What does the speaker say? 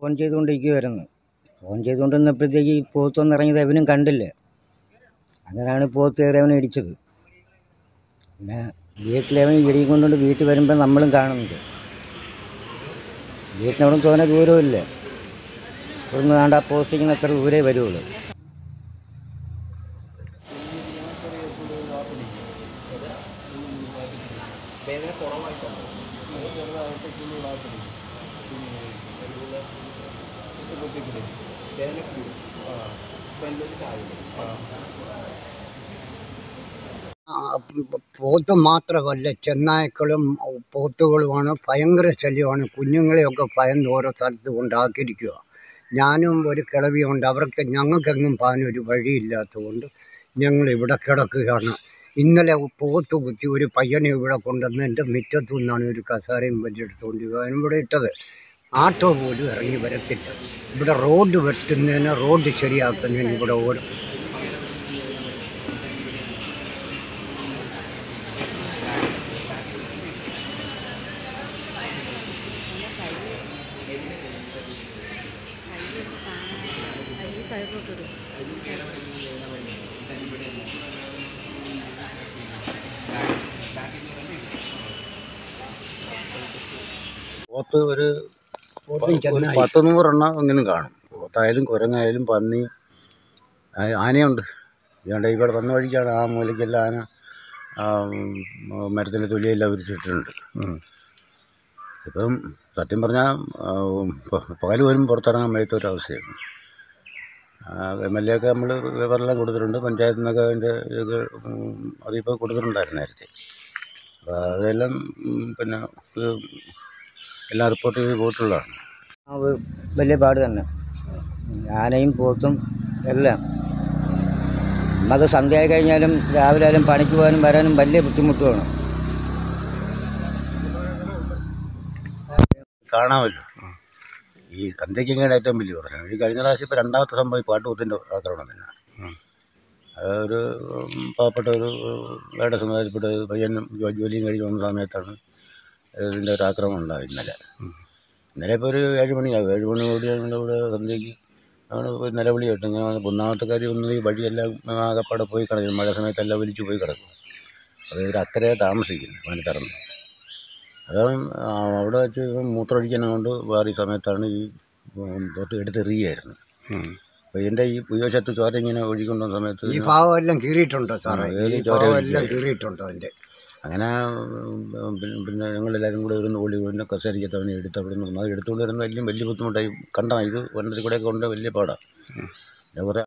Phone ചെയ്തുകൊണ്ടിരിക്കുമായിരുന്നു phone ചെയ്തുകൊണ്ടിരുന്നപ്പോഴത്തേക്ക് ഈ പോത്ത് വന്നിറങ്ങിയത് അവനും കണ്ടില്ല. അങ്ങനെയാണ് പോത്ത് കയറി അവനെ ഇടിച്ചത്. പിന്നെ വീട്ടിലവൻ ഇടി കൊണ്ടുകൊണ്ട് വീട്ടിൽ വരുമ്പോൾ നമ്മളും കാണുന്നത്. വീട്ടിനവിടെ തോന്നെ ദൂരമില്ല ഇവിടുന്ന് വേണ്ട പോസ്റ്റിങ്ങിന് അത്ര ദൂരേ വരുള്ളൂ ആ, പോത്ത് മാത്രമല്ല ചെന്നായ്ക്കളും പോത്തുകളുമാണ് ഭയങ്കര ശല്യമാണ്. കുഞ്ഞുങ്ങളെയൊക്കെ ഭയന്ന് ഓരോ സ്ഥലത്ത് കൊണ്ടാക്കിയിരിക്കുക ഞാനും ഒരു കിളവിയുണ്ട്. അവർക്ക് ഞങ്ങൾക്കെങ്ങും പോകാൻ ഒരു വഴിയില്ലാത്തതുകൊണ്ട് ഞങ്ങൾ ഇവിടെ കിടക്കുകയാണ്. ഇന്നലെ പോത്ത് കുത്തി ഒരു പയ്യനെ ഇവിടെ കൊണ്ടുവന്ന് എന്റെ മുറ്റത്തു നിന്നാണ് ഒരു കസാരയും വലിയെടുത്തുകൊണ്ട് ഇവിടെ ഇട്ടത്. ആട്ടോ പോലും ഇറങ്ങി വരത്തില്ല. ഇവിടെ റോഡ് വെട്ടുന്നതിന് റോഡ് ശരിയാക്കുന്നതിന് ഇവിടെ ഓരോ ഒരു ഒരു പത്ത് നൂറെണ്ണം എങ്കിലും കാണും. പോത്തായാലും കുരങ്ങായാലും പന്നി ആനയുണ്ട്. ഇതുകൊണ്ട് ഇവിടെ വന്ന വഴിക്കാണ് ആ മൂലയ്ക്കെല്ലാം ആന മരത്തിന്റെ തൊലിയെല്ലാം വിരിച്ചിട്ടുണ്ട്. ഇപ്പം സത്യം പറഞ്ഞാൽ പകൽ പോലും പുറത്തിറങ്ങാൻ വയ്യാത്തൊരവസ്ഥയാണ് എം എൽ എ ഒക്കെ നമ്മൾ വിവരമെല്ലാം കൊടുത്തിട്ടുണ്ട്. പഞ്ചായത്തിൽ നിന്നൊക്കെ അതിന്റെ ഇത് അതിപ്പോൾ കൊടുത്തിട്ടുണ്ടായിരുന്നു നേരത്തെ. അപ്പോൾ അതെല്ലാം പിന്നെ എല്ലാം റിപ്പോർട്ട് ചെയ്ത് പോയിട്ടുള്ളതാണ്. വലിയ പാട് തന്നെ. ആനയും പോത്തും എല്ലാം. നമുക്ക് സന്ധ്യയായി കഴിഞ്ഞാലും രാവിലെ ആയാലും പണിക്ക് പോകാനും വരാനും വലിയ ബുദ്ധിമുട്ടുമാണ് കാണാമല്ലോ. ഈ സന്ധ്യയ്ക്കാണ് ഏറ്റവും വലിയ പ്രശ്നം. ഈ കഴിഞ്ഞ പ്രാവശ്യം ഇപ്പോൾ രണ്ടാമത്തെ സംഭവം ഈ പാട്ടുകൂത്തിന്റെ ആക്രമണം തന്നെയാണ് അതൊരു പാവപ്പെട്ട ഒരു വേട സമുദായത്തിൽപ്പെട്ട ഒരു പയ്യനും ജോലിയും കഴിഞ്ഞ് വന്ന സമയത്താണ് ഇതിന്റെ ഒരു ആക്രമണം ഉണ്ടാവും ഇന്നലെ. ഇന്നലെ ഇപ്പോൾ ഒരു ഏഴ് മണിയാകും ഏഴ് മണിയോട് ഇവിടെ സന്ധ്യയ്ക്ക് ഞങ്ങൾ പോയി നിലവിളി കേട്ടു. ഇങ്ങനെ ഒന്നാമത്തെ ഒന്ന് ഈ വഴിയെല്ലാം ആകപ്പാടെ പോയി കിടക്കും മഴ സമയത്തെല്ലാം വലിച്ചു പോയി കിടക്കും അത് ഒരു അക്കരെ താമസിക്കുന്നു വനത്തിറന്ന് അത് അവിടെ വെച്ച് ഇവൻ മൂത്രമൊഴിക്കാൻ കൊണ്ട് വേറെ ഈ സമയത്താണ് ഈ തൊട്ട് എടുത്തെറിയായിരുന്നു അപ്പോൾ എന്റെ ഈ പുയോശത്ത് ചോര ഇങ്ങനെ ഒഴിക്കുന്ന സമയത്ത് ഈ ഭാഗമെല്ലാം കീറിയിട്ടുണ്ടോ സാറേ? ഈ ചോര ഭാഗമെല്ലാം കീറിയിട്ടുണ്ടോ അതിന്റെ? അങ്ങനെ പിന്നെ പിന്നെ ഞങ്ങളെല്ലാവരും കൂടെ ഇരുന്ന് ഓടി കസേരയ്ക്ക് അവനെ എടുത്ത് അവിടെ നിന്ന് അത് എടുത്തുകൊണ്ട് വരുന്ന വലിയ വലിയ ബുദ്ധിമുട്ടായി. കണ്ടാൽ ഇത് വണ്ടത്തിൽ കൂടെ കൊണ്ട് വലിയ പാടാണ് കുറേ